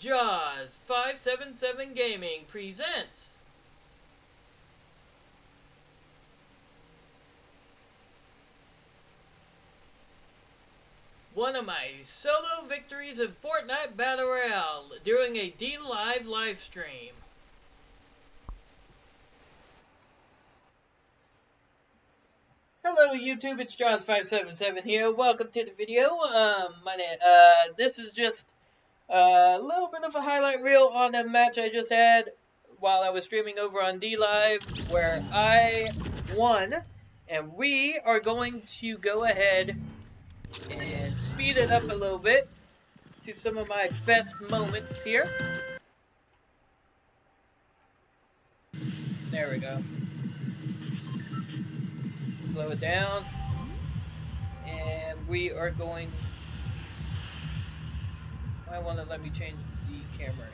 Jaws 577 Gaming presents. One of my solo victories in Fortnite Battle Royale during a DLive live stream. Hello YouTube, it's Jaws577 here. Welcome to the video. Um, my name, uh, this is just a little bit of a highlight reel on a match I just had while I was streaming over on DLive where I won. And we are going to go ahead and speed it up a little bit to some of my best moments here. There we go. Slow it down. And we are going... I want to let me change the camera.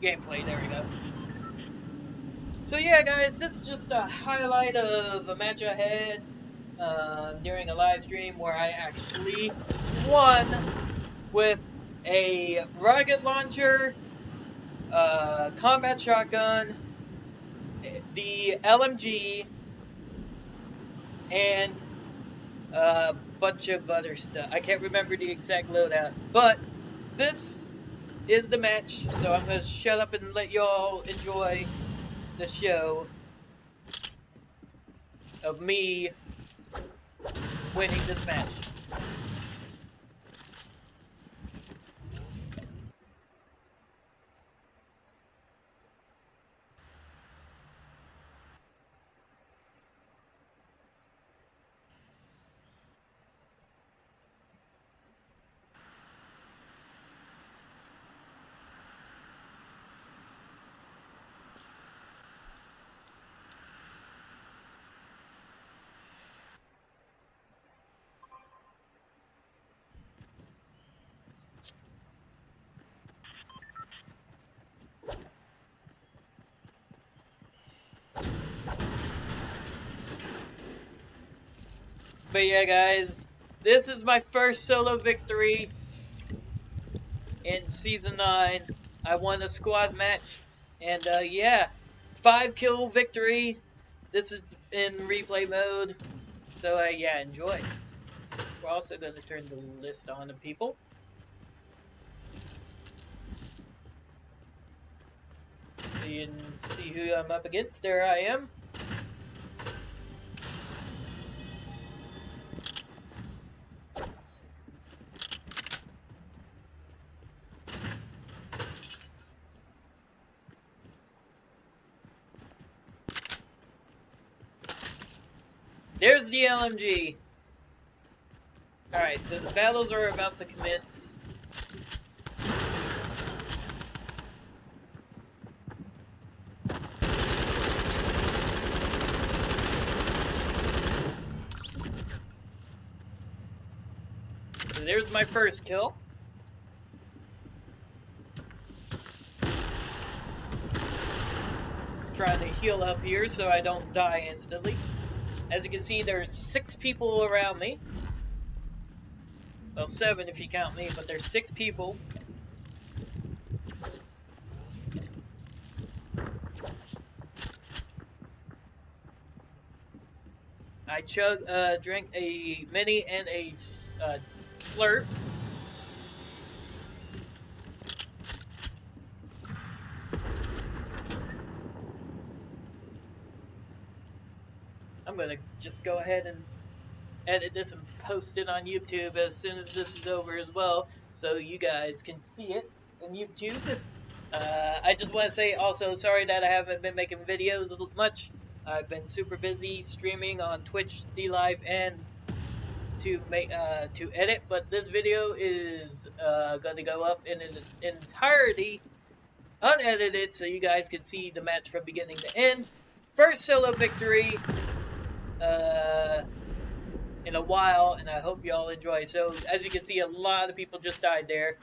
Gameplay, there we go. So yeah guys, this is just a highlight of a match I had uh, during a live stream where I actually won with a rocket launcher, uh, combat shotgun, the LMG, and a bunch of other stuff. I can't remember the exact loadout, but this is the match, so I'm going to shut up and let y'all enjoy the show of me winning this match. But yeah, guys, this is my first solo victory in Season 9. I won a squad match, and uh, yeah, 5 kill victory. This is in replay mode, so uh, yeah, enjoy. We're also going to turn the list on to people. So see who I'm up against. There I am. There's the LMG. Alright, so the battles are about to commence. So there's my first kill. Trying to heal up here so I don't die instantly. As you can see, there's six people around me. Well, seven if you count me, but there's six people. I chug, uh, drank a mini and a uh, slurp. I'm gonna just go ahead and edit this and post it on YouTube as soon as this is over as well, so you guys can see it on YouTube. Uh, I just want to say also sorry that I haven't been making videos much. I've been super busy streaming on Twitch, DLive, and to make uh, to edit. But this video is uh, going to go up in its entirety, unedited, so you guys can see the match from beginning to end. First solo victory uh, in a while, and I hope y'all enjoy. So, as you can see, a lot of people just died there.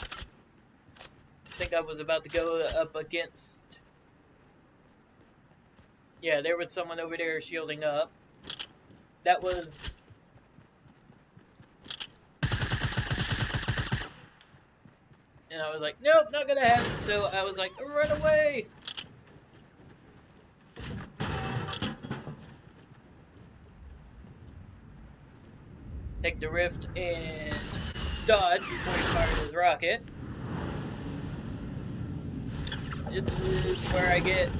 I think I was about to go up against Yeah, there was someone over there shielding up. That was... And I was like, nope, not gonna happen. So I was like, run away! Take the rift and dodge before he fires his rocket. This is where I get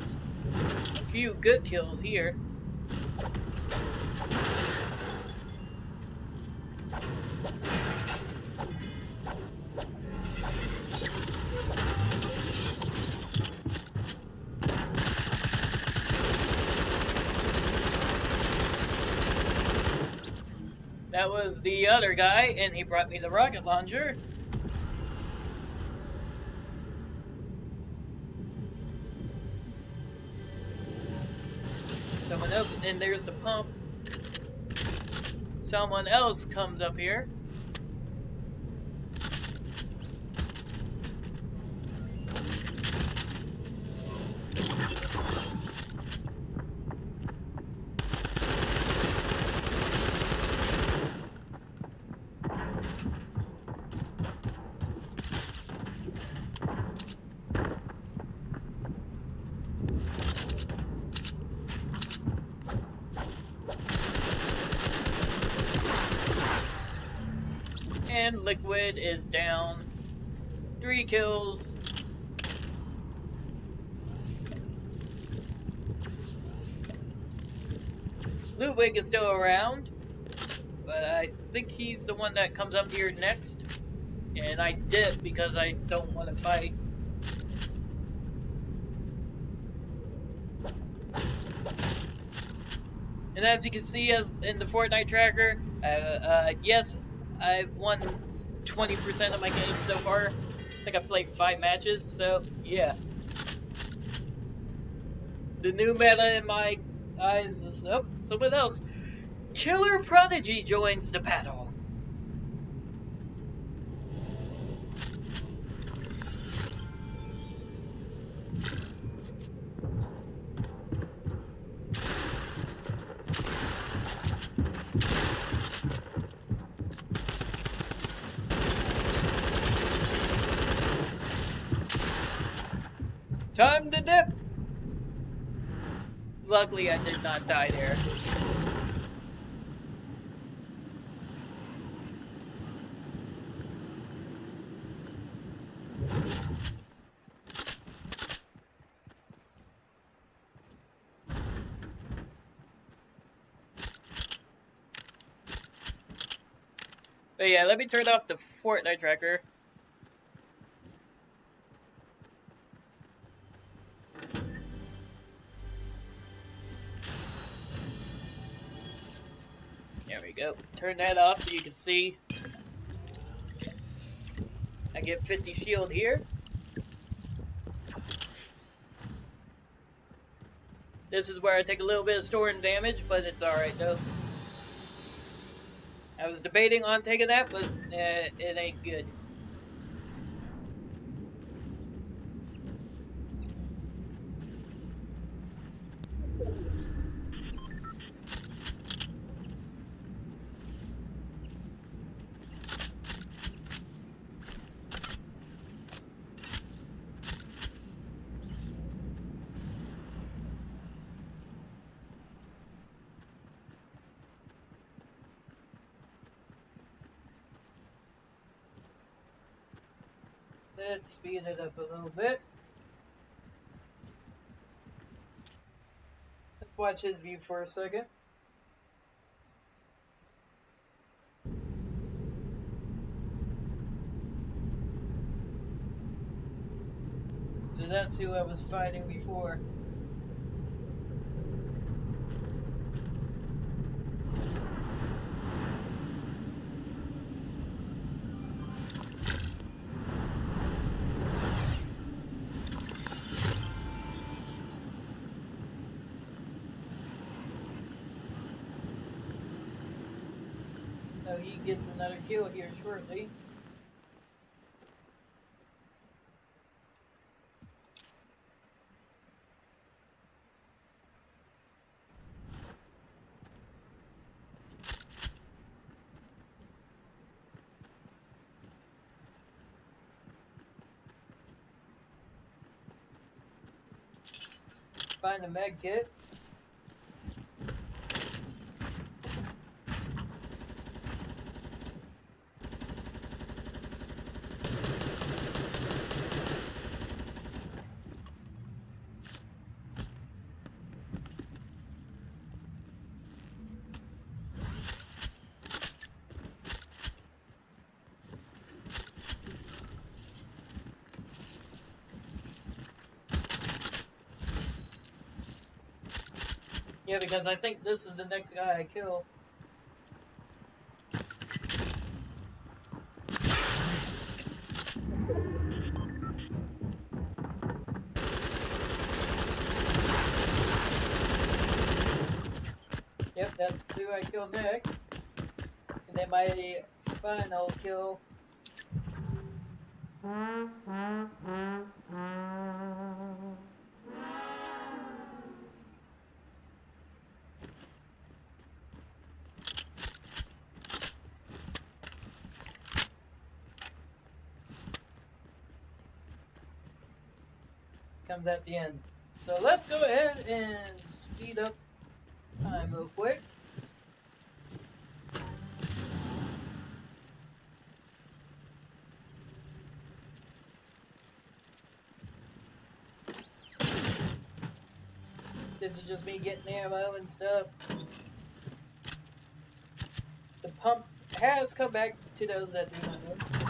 a few good kills here. That was the other guy, and he brought me the rocket launcher. Someone else, and there's the pump. Someone else comes up here. And Liquid is down. Three kills. Ludwig is still around, but I think he's the one that comes up here next. And I dip because I don't want to fight. And as you can see as in the Fortnite tracker, uh, uh, yes, I've won 20% of my game so far. I think I've played five matches, so yeah. The new meta in my eyes is, oh, someone else. Killer Prodigy joins the battle. Time to dip! Luckily, I did not die there. But yeah, let me turn off the Fortnite tracker. Go. Turn that off so you can see. I get 50 shield here. This is where I take a little bit of storm damage, but it's alright though. I was debating on taking that, but uh, it ain't good. Let's speed it up a little bit. Let's watch his view for a second. So that's who I was fighting before. He gets another kill here shortly. Find the med kit. Yeah, because I think this is the next guy I kill. Yep, that's who I kill next. And then my final kill. Mm-hmm. Comes at the end. So let's go ahead and speed up time real quick. This is just me getting ammo and stuff. The pump has come back to those that do not know.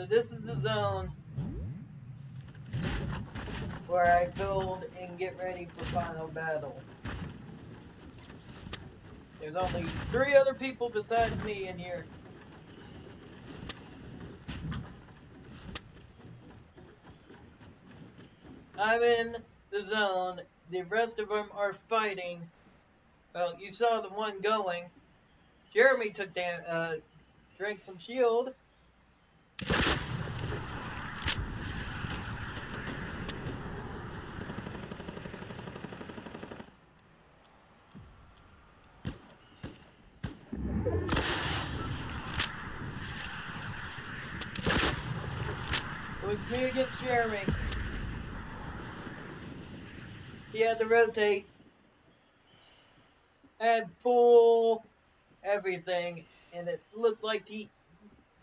So this is the zone where I build and get ready for final battle. There's only three other people besides me in here. I'm in the zone. The rest of them are fighting. Well, you saw the one going. Jeremy took down, uh, drank some shield. Me against Jeremy. He had to rotate. Had full everything, and it looked like he,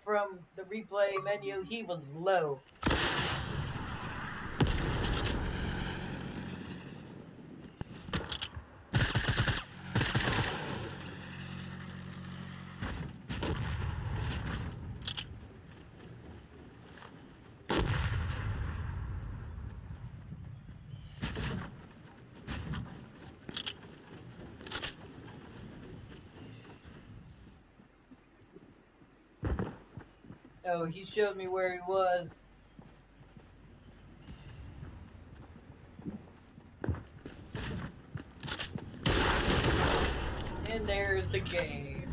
from the replay menu, he was low. So he showed me where he was. And there's the game.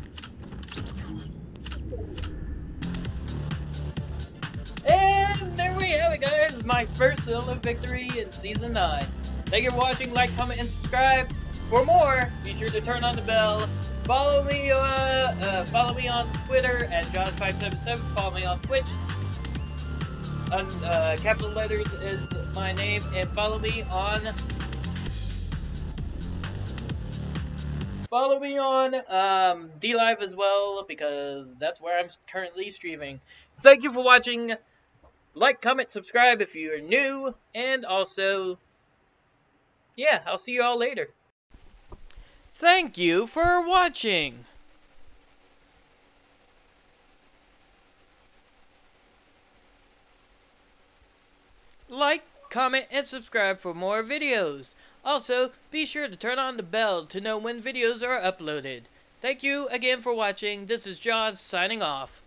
And there we have it, guys. My first solo victory in Season 9. Thank you for watching. Like, comment, and subscribe. For more, be sure to turn on the bell. Follow me, uh, uh follow me on Twitter at Jaws577. Follow me on Twitch. On, uh, capital letters is my name. And follow me on follow me on um, DLive as well because that's where I'm currently streaming. Thank you for watching. Like, comment, subscribe if you're new, and also, yeah, I'll see you all later. Thank you for watching. Like, comment, and subscribe for more videos. Also, be sure to turn on the bell to know when videos are uploaded. Thank you again for watching. This is Jaws signing off.